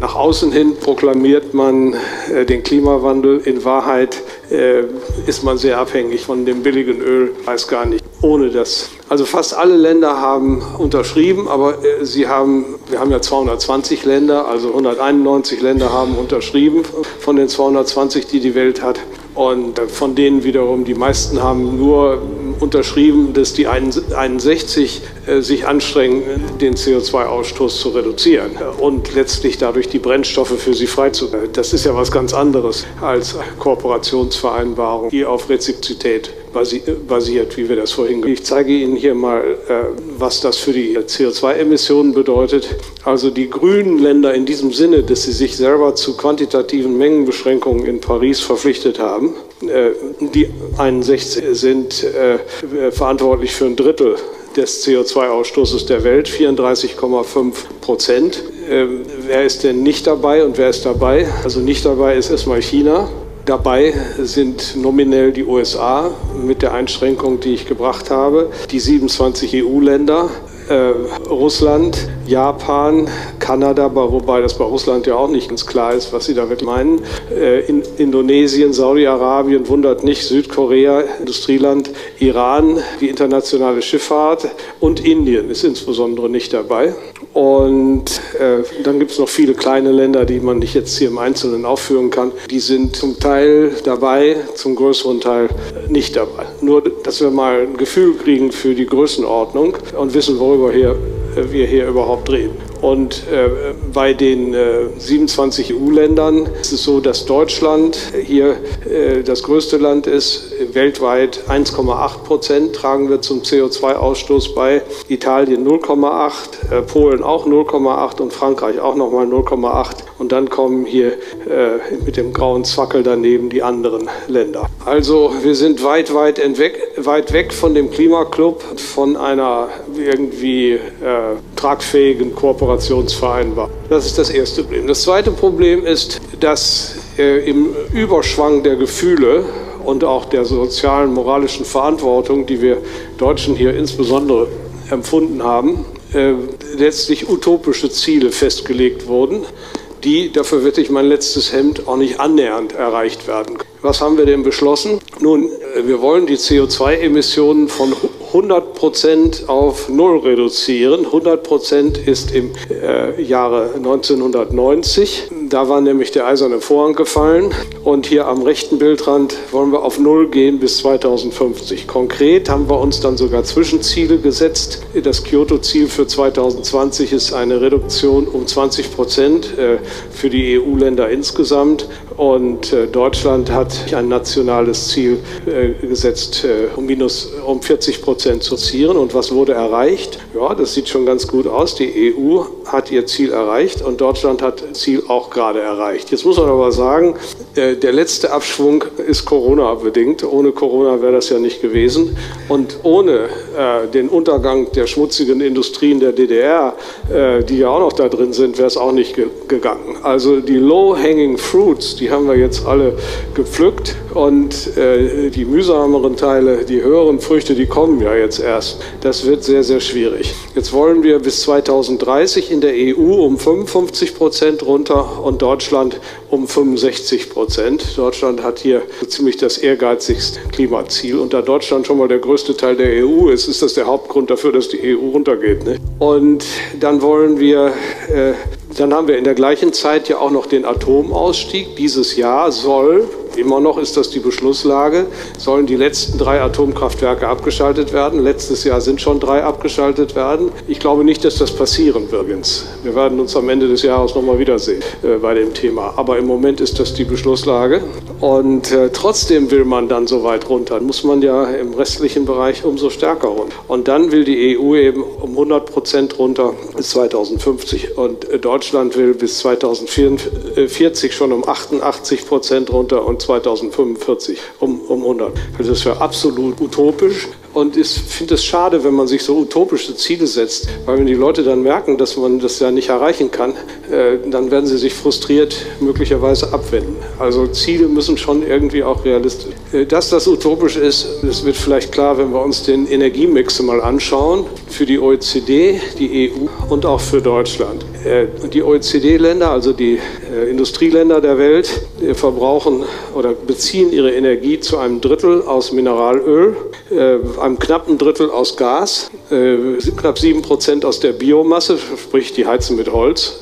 Nach außen hin proklamiert man äh, den Klimawandel. In Wahrheit äh, ist man sehr abhängig von dem billigen Öl, weiß gar nicht. Ohne das. Also fast alle Länder haben unterschrieben, aber äh, sie haben, wir haben ja 220 Länder, also 191 Länder haben unterschrieben von den 220, die die Welt hat. Und äh, von denen wiederum, die meisten haben nur unterschrieben, dass die 61 äh, sich anstrengen, den CO2-Ausstoß zu reduzieren und letztlich dadurch die Brennstoffe für sie freizugeben. Das ist ja was ganz anderes als Kooperationsvereinbarung, die auf Reziprozität basiert, wie wir das vorhin. Ich zeige Ihnen hier mal, äh, was das für die CO2-Emissionen bedeutet. Also die grünen Länder in diesem Sinne, dass sie sich selber zu quantitativen Mengenbeschränkungen in Paris verpflichtet haben. Äh, die 61 sind äh, verantwortlich für ein Drittel des CO2-Ausstoßes der Welt, 34,5 Prozent. Ähm, wer ist denn nicht dabei und wer ist dabei? Also nicht dabei ist erstmal China Dabei sind nominell die USA mit der Einschränkung, die ich gebracht habe, die 27 EU-Länder, äh, Russland, Japan, Kanada, wobei das bei Russland ja auch nicht ganz klar ist, was sie damit meinen, äh, in Indonesien, Saudi-Arabien, wundert nicht, Südkorea, Industrieland, Iran, die internationale Schifffahrt und Indien ist insbesondere nicht dabei. Und äh, dann gibt es noch viele kleine Länder, die man nicht jetzt hier im Einzelnen aufführen kann. Die sind zum Teil dabei, zum größeren Teil nicht dabei. Nur, dass wir mal ein Gefühl kriegen für die Größenordnung und wissen, worüber hier, äh, wir hier überhaupt reden. Und äh, bei den äh, 27 EU-Ländern ist es so, dass Deutschland hier äh, das größte Land ist. Weltweit 1,8 Prozent tragen wir zum CO2-Ausstoß bei. Italien 0,8, äh, Polen auch 0,8 und Frankreich auch nochmal 0,8. Und dann kommen hier äh, mit dem grauen Zwackel daneben die anderen Länder. Also wir sind weit, weit, weg, weit weg von dem Klimaclub, von einer irgendwie äh, tragfähigen Kooperationsvereinbarung. Das ist das erste Problem. Das zweite Problem ist, dass äh, im Überschwang der Gefühle und auch der sozialen, moralischen Verantwortung, die wir Deutschen hier insbesondere empfunden haben, äh, letztlich utopische Ziele festgelegt wurden, die, dafür wird ich mein letztes Hemd, auch nicht annähernd erreicht werden. Was haben wir denn beschlossen? Nun, äh, wir wollen die CO2-Emissionen von 100 Prozent auf Null reduzieren. 100 Prozent ist im äh, Jahre 1990. Da war nämlich der eiserne Vorhang gefallen. Und hier am rechten Bildrand wollen wir auf Null gehen bis 2050. Konkret haben wir uns dann sogar Zwischenziele gesetzt. Das Kyoto-Ziel für 2020 ist eine Reduktion um 20 Prozent äh, für die EU-Länder insgesamt. Und äh, Deutschland hat ein nationales Ziel äh, gesetzt, um minus um 40 Prozent zu zieren. Und was wurde erreicht? Ja, das sieht schon ganz gut aus. Die EU hat ihr Ziel erreicht und Deutschland hat Ziel auch gerade erreicht. Jetzt muss man aber sagen, äh, der letzte Abschwung ist Corona-bedingt. Ohne Corona wäre das ja nicht gewesen. Und ohne äh, den Untergang der schmutzigen Industrien der DDR, äh, die ja auch noch da drin sind, wäre es auch nicht ge gegangen. Also die low-hanging fruits, die haben wir jetzt alle gepflückt und äh, die mühsameren Teile, die höheren Früchte, die kommen ja jetzt erst. Das wird sehr, sehr schwierig. Jetzt wollen wir bis 2030 in der EU um 55 Prozent runter und Deutschland um 65 Prozent. Deutschland hat hier ziemlich das ehrgeizigste Klimaziel. Und da Deutschland schon mal der größte Teil der EU ist, ist das der Hauptgrund dafür, dass die EU runtergeht. Ne? Und dann wollen wir äh, dann haben wir in der gleichen Zeit ja auch noch den Atomausstieg. Dieses Jahr soll Immer noch ist das die Beschlusslage. Sollen die letzten drei Atomkraftwerke abgeschaltet werden? Letztes Jahr sind schon drei abgeschaltet werden. Ich glaube nicht, dass das passieren wird. Wir werden uns am Ende des Jahres nochmal wiedersehen äh, bei dem Thema. Aber im Moment ist das die Beschlusslage. Und äh, trotzdem will man dann so weit runter. Muss man ja im restlichen Bereich umso stärker runter. Und dann will die EU eben um 100 Prozent runter bis 2050. Und äh, Deutschland will bis 2040 schon um 88 Prozent runter und 2045 um, um 100. Das ist für absolut utopisch. Und ich finde es schade, wenn man sich so utopische Ziele setzt, weil wenn die Leute dann merken, dass man das ja nicht erreichen kann, äh, dann werden sie sich frustriert möglicherweise abwenden. Also Ziele müssen schon irgendwie auch realistisch. Äh, dass das utopisch ist, das wird vielleicht klar, wenn wir uns den Energiemix mal anschauen für die OECD, die EU und auch für Deutschland. Äh, die OECD-Länder, also die Industrieländer der Welt, verbrauchen oder beziehen ihre Energie zu einem Drittel aus Mineralöl, einem knappen Drittel aus Gas, knapp sieben Prozent aus der Biomasse, sprich die heizen mit Holz,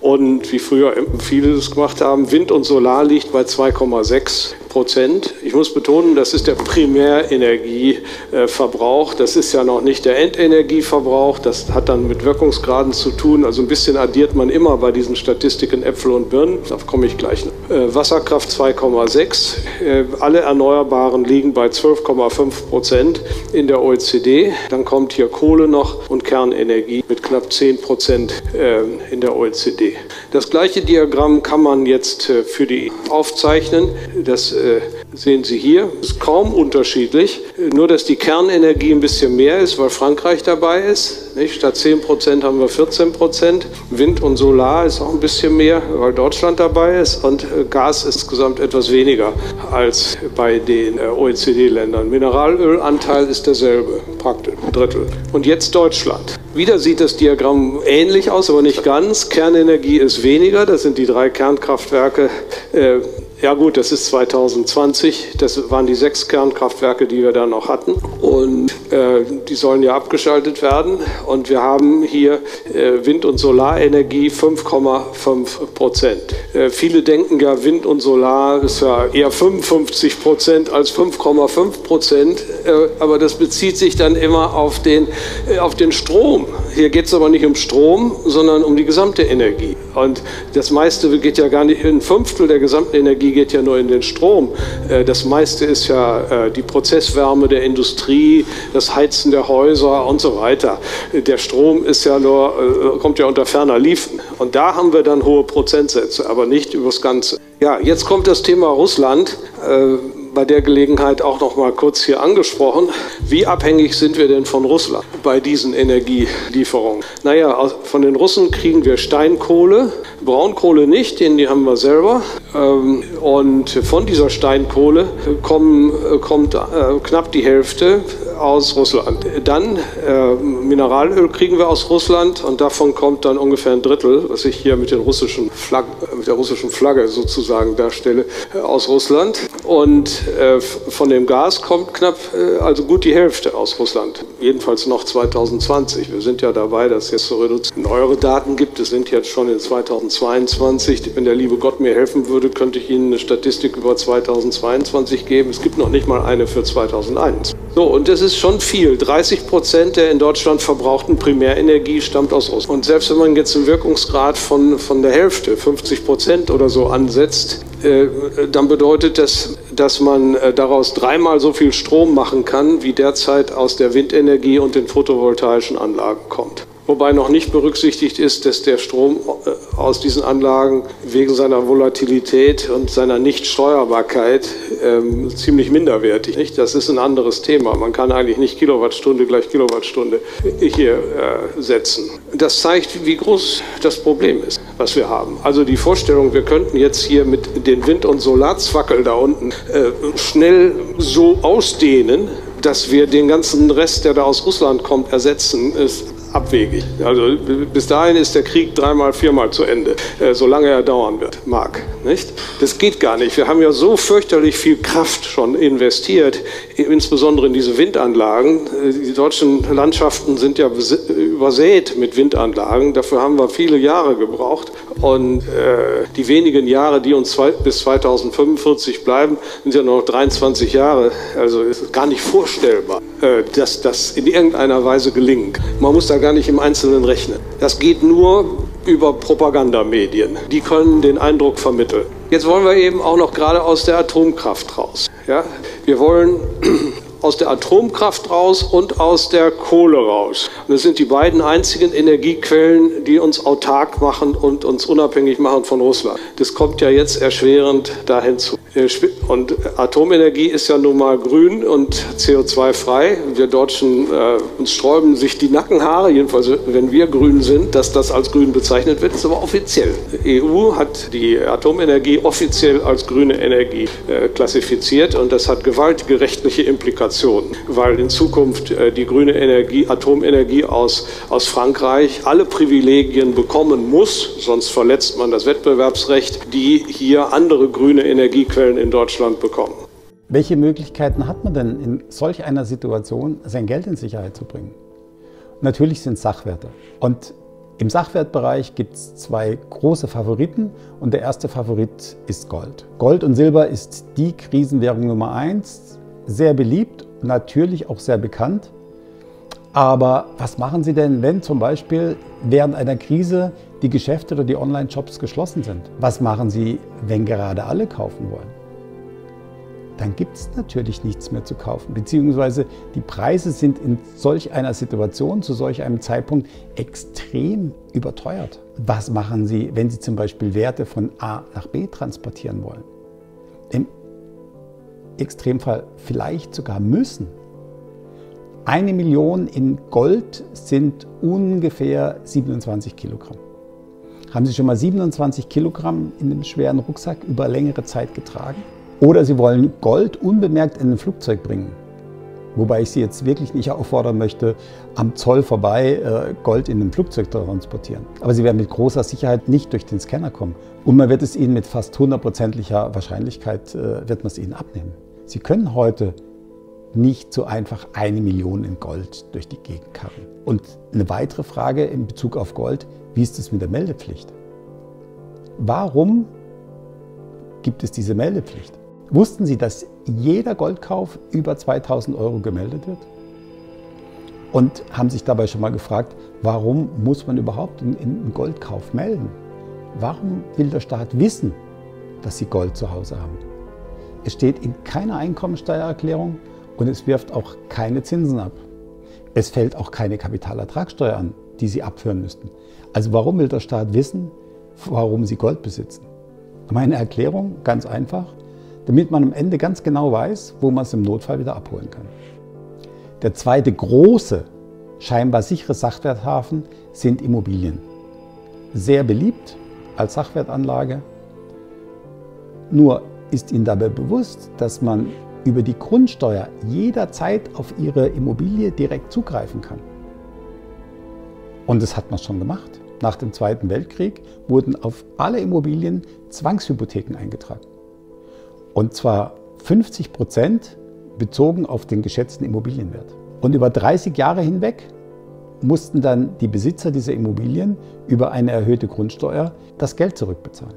und wie früher viele es gemacht haben, Wind und Solar liegt bei 2,6 Prozent. Ich muss betonen, das ist der Primärenergieverbrauch. Das ist ja noch nicht der Endenergieverbrauch. Das hat dann mit Wirkungsgraden zu tun. Also ein bisschen addiert man immer bei diesen Statistiken Äpfel und Birnen. Da komme ich gleich. Äh, Wasserkraft 2,6. Äh, alle Erneuerbaren liegen bei 12,5 Prozent in der OECD. Dann kommt hier Kohle noch und Kernenergie mit knapp 10 Prozent äh, in der OECD. Das gleiche Diagramm kann man jetzt für die aufzeichnen. Das sehen Sie hier, ist kaum unterschiedlich. Nur, dass die Kernenergie ein bisschen mehr ist, weil Frankreich dabei ist. Nicht? Statt 10 Prozent haben wir 14 Prozent. Wind und Solar ist auch ein bisschen mehr, weil Deutschland dabei ist. Und äh, Gas ist insgesamt etwas weniger als bei den äh, OECD-Ländern. Mineralölanteil ist derselbe, praktisch ein Drittel. Und jetzt Deutschland. Wieder sieht das Diagramm ähnlich aus, aber nicht ganz. Kernenergie ist weniger, das sind die drei Kernkraftwerke. Äh, ja gut, das ist 2020. Das waren die sechs Kernkraftwerke, die wir da noch hatten. Und äh, die sollen ja abgeschaltet werden. Und wir haben hier äh, Wind- und Solarenergie 5,5 Prozent. Äh, viele denken ja, Wind und Solar ist ja eher 55 Prozent als 5,5 Prozent. Äh, aber das bezieht sich dann immer auf den, äh, auf den Strom. Hier geht es aber nicht um Strom, sondern um die gesamte Energie. Und das meiste geht ja gar nicht, ein Fünftel der gesamten Energie geht ja nur in den Strom. Äh, das meiste ist ja äh, die Prozesswärme der Industrie, das Heizen der Häuser und so weiter. Der Strom ist ja nur, äh, kommt ja unter ferner Liefen. Und da haben wir dann hohe Prozentsätze, aber nicht übers Ganze. Ja, jetzt kommt das Thema Russland bei der Gelegenheit auch noch mal kurz hier angesprochen. Wie abhängig sind wir denn von Russland bei diesen Energielieferungen? Naja, von den Russen kriegen wir Steinkohle, Braunkohle nicht, den die haben wir selber. Ähm, und von dieser Steinkohle kommen, kommt äh, knapp die Hälfte aus Russland. Dann äh, Mineralöl kriegen wir aus Russland und davon kommt dann ungefähr ein Drittel, was ich hier mit, den russischen Flagge, mit der russischen Flagge sozusagen darstelle, äh, aus Russland. Und äh, von dem Gas kommt knapp, äh, also gut die Hälfte aus Russland. Jedenfalls noch 2020. Wir sind ja dabei, das jetzt zu reduzieren. Neuere Daten gibt es, sind jetzt schon in 2022. Wenn der liebe Gott mir helfen würde, könnte ich Ihnen eine Statistik über 2022 geben. Es gibt noch nicht mal eine für 2001. So, und das ist schon viel. 30 Prozent der in Deutschland verbrauchten Primärenergie stammt aus Russland. Und selbst wenn man jetzt einen Wirkungsgrad von, von der Hälfte, 50 Prozent oder so ansetzt, äh, dann bedeutet das, dass man äh, daraus dreimal so viel Strom machen kann, wie derzeit aus der Windenergie und den photovoltaischen Anlagen kommt. Wobei noch nicht berücksichtigt ist, dass der Strom äh, aus diesen Anlagen wegen seiner Volatilität und seiner Nichtsteuerbarkeit ähm, ziemlich minderwertig ist. Das ist ein anderes Thema. Man kann eigentlich nicht Kilowattstunde gleich Kilowattstunde hier äh, setzen. Das zeigt, wie groß das Problem ist, was wir haben. Also die Vorstellung, wir könnten jetzt hier mit den Wind- und Solarzwackel da unten äh, schnell so ausdehnen, dass wir den ganzen Rest, der da aus Russland kommt, ersetzen, ist abwegig. Also bis dahin ist der Krieg dreimal, viermal zu Ende, äh, solange er dauern wird, mag. Nicht? Das geht gar nicht. Wir haben ja so fürchterlich viel Kraft schon investiert, insbesondere in diese Windanlagen. Äh, die deutschen Landschaften sind ja übersät mit Windanlagen. Dafür haben wir viele Jahre gebraucht. Und äh, die wenigen Jahre, die uns zwei, bis 2045 bleiben, sind ja noch 23 Jahre. Also ist gar nicht vorstellbar, äh, dass das in irgendeiner Weise gelingt. Man muss da gar nicht im Einzelnen rechnen. Das geht nur über Propagandamedien. Die können den Eindruck vermitteln. Jetzt wollen wir eben auch noch gerade aus der Atomkraft raus. Ja? Wir wollen aus der Atomkraft raus und aus der Kohle raus. Und das sind die beiden einzigen Energiequellen, die uns autark machen und uns unabhängig machen von Russland. Das kommt ja jetzt erschwerend dahin zu. Äh, und Atomenergie ist ja nun mal grün und CO2-frei. Wir Deutschen äh, uns sträuben sich die Nackenhaare, jedenfalls wenn wir grün sind, dass das als grün bezeichnet wird, ist aber offiziell. Die EU hat die Atomenergie offiziell als grüne Energie äh, klassifiziert und das hat gewaltige rechtliche Implikationen, weil in Zukunft äh, die grüne Energie, Atomenergie aus, aus Frankreich alle Privilegien bekommen muss, sonst verletzt man das Wettbewerbsrecht, die hier andere grüne Energiequellen in Deutschland bekommen. Welche Möglichkeiten hat man denn in solch einer Situation, sein Geld in Sicherheit zu bringen? Natürlich sind Sachwerte. Und im Sachwertbereich gibt es zwei große Favoriten und der erste Favorit ist Gold. Gold und Silber ist die Krisenwährung Nummer eins, sehr beliebt, natürlich auch sehr bekannt. Aber was machen Sie denn, wenn zum Beispiel während einer Krise die Geschäfte oder die Online-Shops geschlossen sind? Was machen Sie, wenn gerade alle kaufen wollen? dann gibt es natürlich nichts mehr zu kaufen. Beziehungsweise die Preise sind in solch einer Situation, zu solch einem Zeitpunkt extrem überteuert. Was machen Sie, wenn Sie zum Beispiel Werte von A nach B transportieren wollen? Im Extremfall vielleicht sogar müssen. Eine Million in Gold sind ungefähr 27 Kilogramm. Haben Sie schon mal 27 Kilogramm in einem schweren Rucksack über längere Zeit getragen? Oder Sie wollen Gold unbemerkt in ein Flugzeug bringen. Wobei ich Sie jetzt wirklich nicht auffordern möchte, am Zoll vorbei äh, Gold in einem Flugzeug zu transportieren. Aber Sie werden mit großer Sicherheit nicht durch den Scanner kommen. Und man wird es Ihnen mit fast hundertprozentiger Wahrscheinlichkeit äh, wird man es Ihnen abnehmen. Sie können heute nicht so einfach eine Million in Gold durch die Gegend karren. Und eine weitere Frage in Bezug auf Gold, wie ist es mit der Meldepflicht? Warum gibt es diese Meldepflicht? Wussten Sie, dass jeder Goldkauf über 2000 Euro gemeldet wird? Und haben sich dabei schon mal gefragt, warum muss man überhaupt einen Goldkauf melden? Warum will der Staat wissen, dass Sie Gold zu Hause haben? Es steht in keiner Einkommensteuererklärung und es wirft auch keine Zinsen ab. Es fällt auch keine Kapitalertragssteuer an, die Sie abführen müssten. Also warum will der Staat wissen, warum Sie Gold besitzen? Meine Erklärung, ganz einfach, damit man am Ende ganz genau weiß, wo man es im Notfall wieder abholen kann. Der zweite große, scheinbar sichere Sachwerthafen sind Immobilien. Sehr beliebt als Sachwertanlage. Nur ist Ihnen dabei bewusst, dass man über die Grundsteuer jederzeit auf Ihre Immobilie direkt zugreifen kann. Und das hat man schon gemacht. Nach dem Zweiten Weltkrieg wurden auf alle Immobilien Zwangshypotheken eingetragen. Und zwar 50 Prozent bezogen auf den geschätzten Immobilienwert. Und über 30 Jahre hinweg mussten dann die Besitzer dieser Immobilien über eine erhöhte Grundsteuer das Geld zurückbezahlen.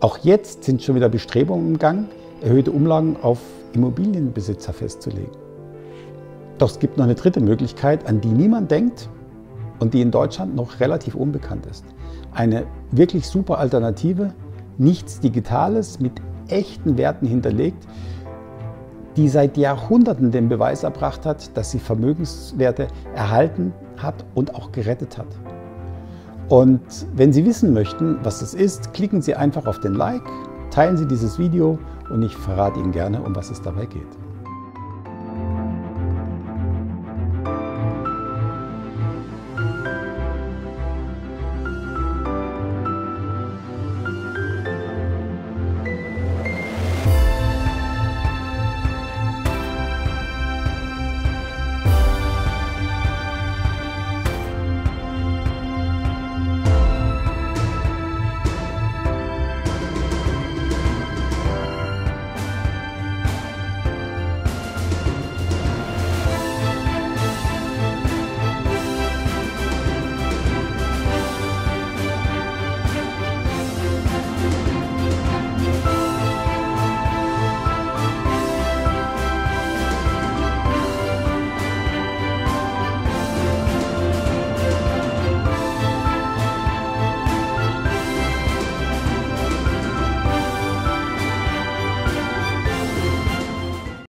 Auch jetzt sind schon wieder Bestrebungen im Gang, erhöhte Umlagen auf Immobilienbesitzer festzulegen. Doch es gibt noch eine dritte Möglichkeit, an die niemand denkt und die in Deutschland noch relativ unbekannt ist. Eine wirklich super Alternative, nichts Digitales mit echten Werten hinterlegt, die seit Jahrhunderten den Beweis erbracht hat, dass sie Vermögenswerte erhalten hat und auch gerettet hat. Und wenn Sie wissen möchten, was das ist, klicken Sie einfach auf den Like, teilen Sie dieses Video und ich verrate Ihnen gerne, um was es dabei geht.